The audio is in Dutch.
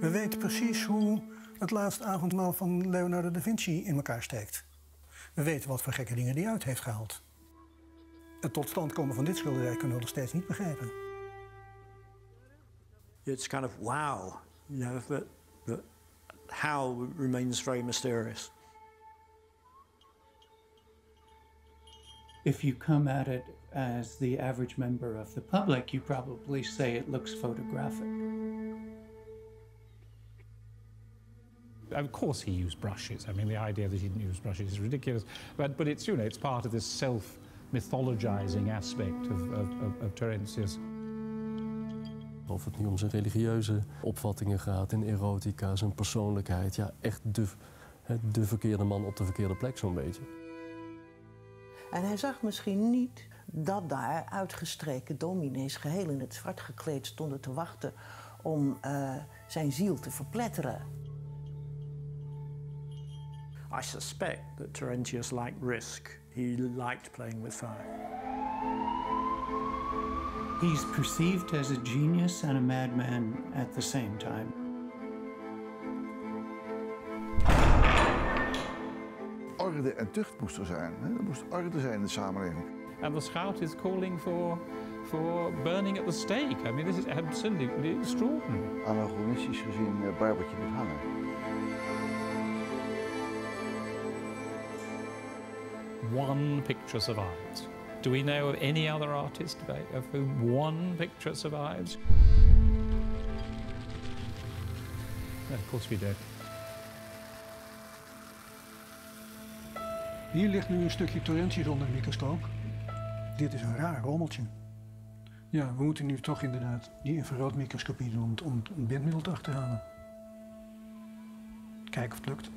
We weten precies hoe het laatste avondmaal van Leonardo da Vinci in elkaar steekt. We weten wat voor gekke dingen die uit heeft gehaald. Het tot stand komen van dit schilderij kunnen we nog steeds niet begrijpen. It's kind of wow, you know, but, but how remains very mysterious. If you come at it as the average member of the public, you probably say it looks photographic. Of course, he used brushes. I mean, the idea that he didn't use brushes is ridiculous. But, but it's, you know, it's part of this self mythologizing aspect of, of, of, of Terentius. Of het nu om zijn religieuze opvattingen gaat, in erotica, zijn persoonlijkheid. Ja, echt de, de verkeerde man op de verkeerde plek zo'n beetje. En hij zag misschien niet dat daar uitgestreken dominees geheel in het zwart gekleed stonden te wachten om eh, zijn ziel te verpletteren. I suspect that Terentius liked risk. He liked playing with fire. He's perceived as a genius and a madman at the same time. Orde en tucht moest er zijn. Hè? Er moest orde zijn in de samenleving. And the scout is calling for, for burning at the stake. I mean, this is absolutely extraordinary. Anachronistisch gezien uh, barbertje moet hangen. One picture survives. Do we know of any other artist of whom one picture survives? No, of course we don't. Hier ligt nu een stukje Torrentius onder de microscoop. Dit is een raar rommeltje. Ja, we moeten nu toch inderdaad die infraroodmicroscopie doen om het bindmiddel te achterhalen. Kijken of het lukt.